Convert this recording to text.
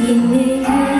因为。